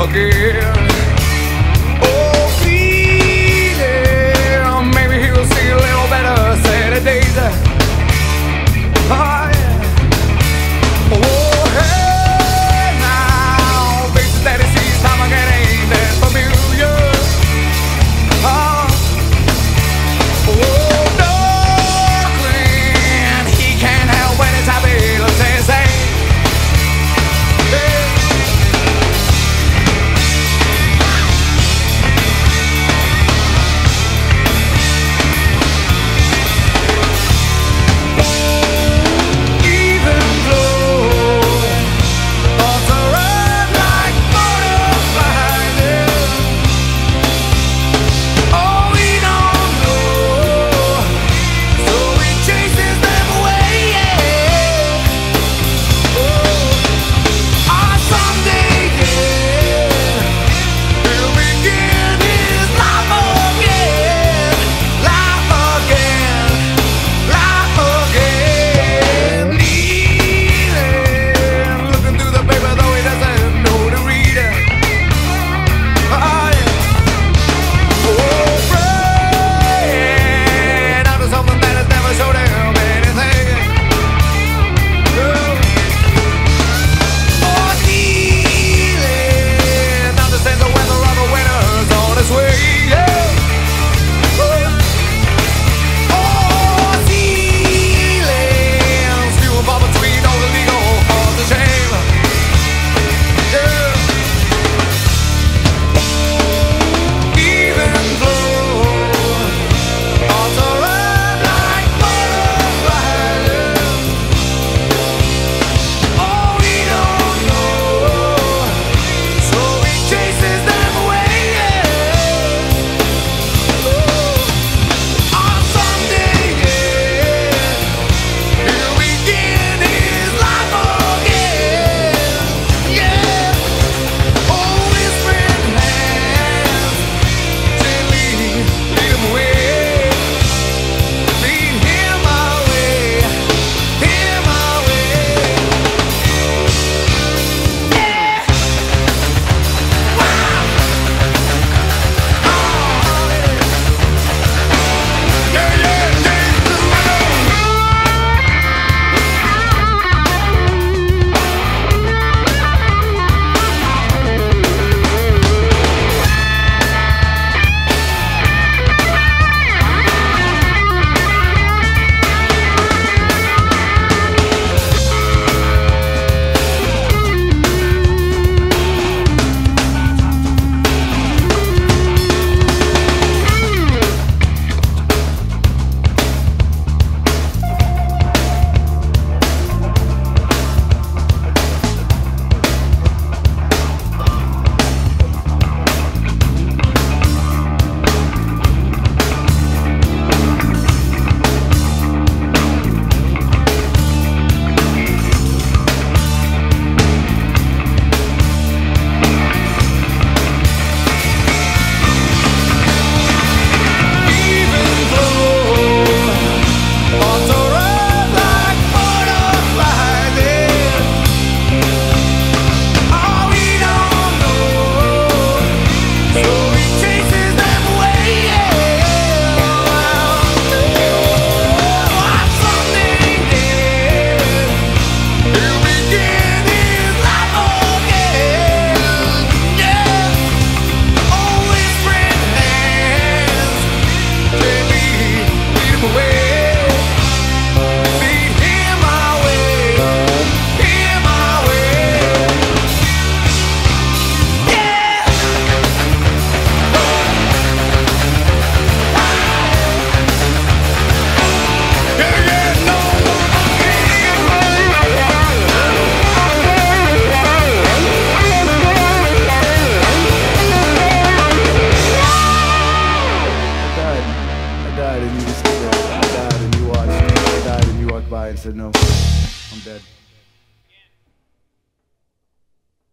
again. And said no. I'm dead.